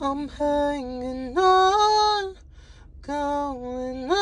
I'm hanging on, going on.